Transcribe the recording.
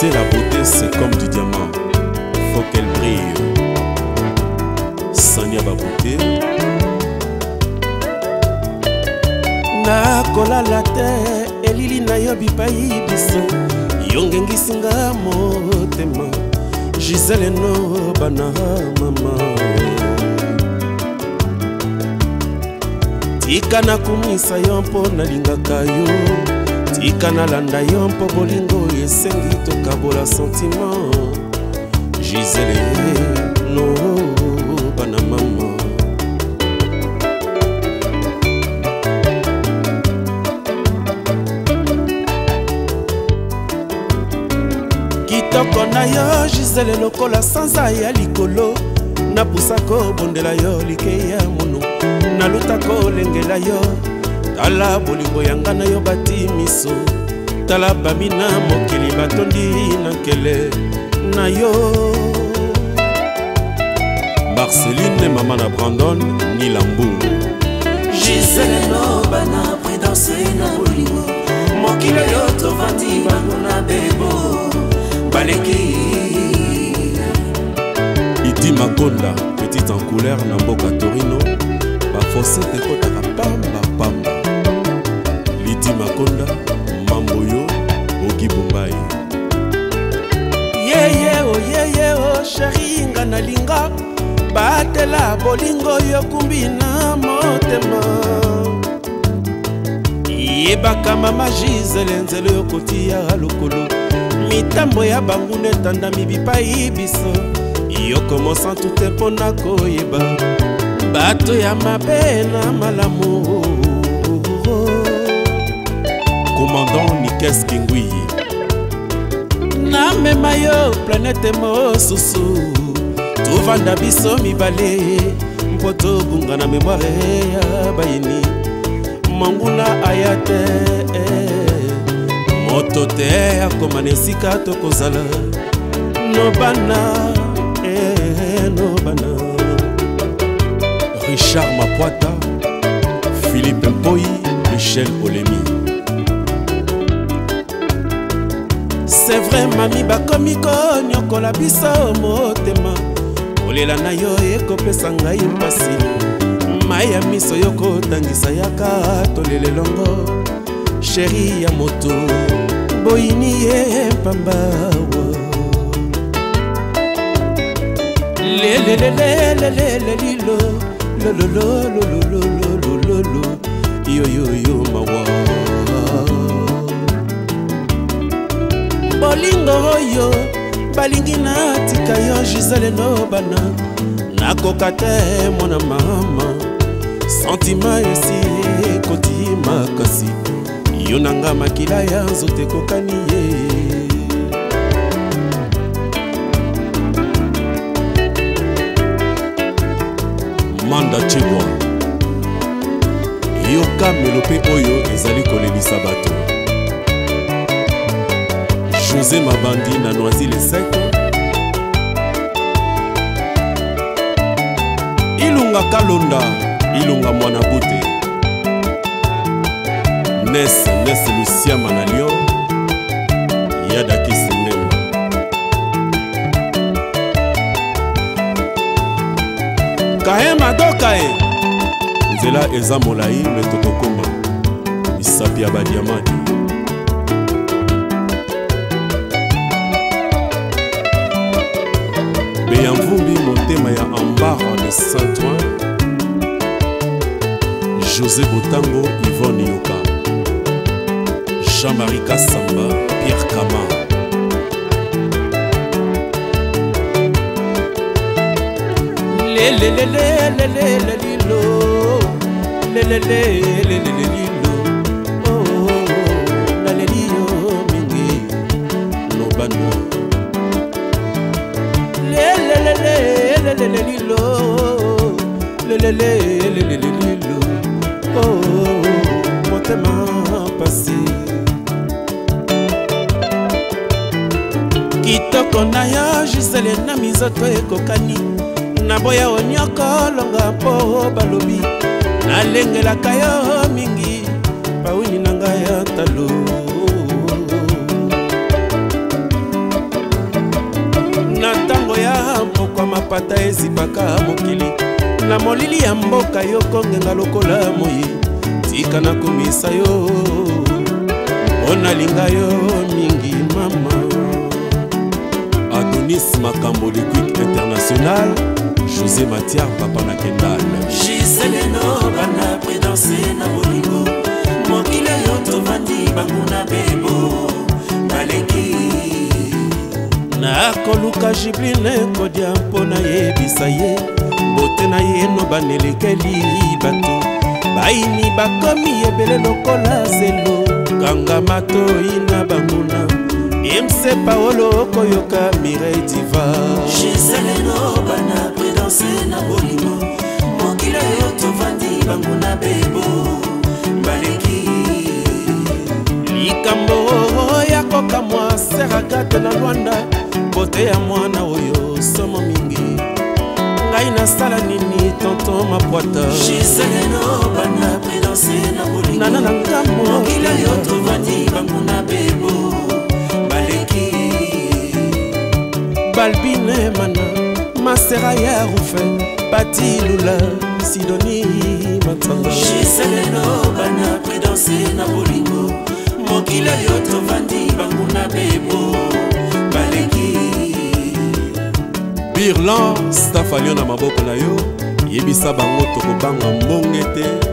C'est la beauté, c'est comme du diamant. Faut qu'elle brille. Sania Babouté. nakolala te elili na yo bipai biso yongengisinga motema gisele no bana mama tika nakumisa yo mpo nalingaka yo tika nalanda yo mpo bolingo oyo esengi tokabola sentima gisele no bana mama kitoko na yo gisele lokola sanza ya likolo napusaka obondela yo likei ya mono nalutaka olengela yo tala bolingo yanga na yo bati miso tala bamina mokili batondi na nkele na yo marceline mama na brandon ni lambu giselenoba na prudence na bolingo mokili oyo tovandi bango na bebo baleki idi makonda petite en couleur na mboka torino bafosete ekotaka pamba kotela bolingo yokumbi na motema yebaka mama gisele nzelo yokotia lokolo mitambo ya banguna etandami bipai biso yokomosa tute mpo na koyeba bato ya mabe na malamu komandant nikes kingui namema yo planete mosusu tovanda biso mibale mpo tobunga na memoire ya bayini manguna aya te eh. moto te akomana esika tokozala nobana eh, nobana richard mapwata philippe mpoi michel olemi c'est vrai mami bakomi konyokola biso motema kolela na yo ekopesa ngai mpasi mai ya miso yo kotangisa yaka tolela elongo sheri ya moto boyini ye pambawa lelelelelelelelilo lolololololololo yoyoyo mawa bolingo oyo balingi natika yo gisele lobana nakoka te mwana mama santima esi ekoti makasi yo na nga makila ya nzoto ekokani ye manda cebwa yoka melope oyo ezali kolelisa bato josé mabandi na noisy le sec ilunga kalonda ilunga mwana bute nes nes lusiama na lion yadakisi ndema kaye madokae nzela eza molai me totokomba misapi ya badiamani vous montez motema ya ambara de saint ouen josé botango yvonne yoka jean-marie Kassamba pierre kama ndeko na yo gisele na mizoto ekokani naboya oniokolonga mpo balobi nalengelaka yo mingi pawini na ngai ya talo na ntango ya pokwa mapata ezipaka mokili na molili ya mboka yo kongenga lokola moi tika nakomisa yo mpo nalinga yo mingi mama eunice makambo le quick international josé matiar papa na kendal giseleno bana predanse na bolingo mokili oyo tovandi banguna bebo naleki nakoluka jibline kodia mpo nayebisa ye bote na ye no banelekeli bato baini bakomi ebele lokola zelo kanga matoi na banguna imse paolo okoyoka mirei diva giseleno bana predanse na bolimo mokila oyo tovandi bango na bebo baleki likambo ya kokamwa serakate na lwanda bote ya mwana oyo somo mingi ngai nasala nini tonto mapwata giseleno bana predanse na bolimo nana na ngambo albine mana masera ya rufe batilula sidoni matsangaelenobana pridanse na bolingo mokili oyo tovandi banguna bebo baleki birlan stafalio na maboko na yo yebisa bango tokobanga mbonge te